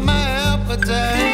my appetite.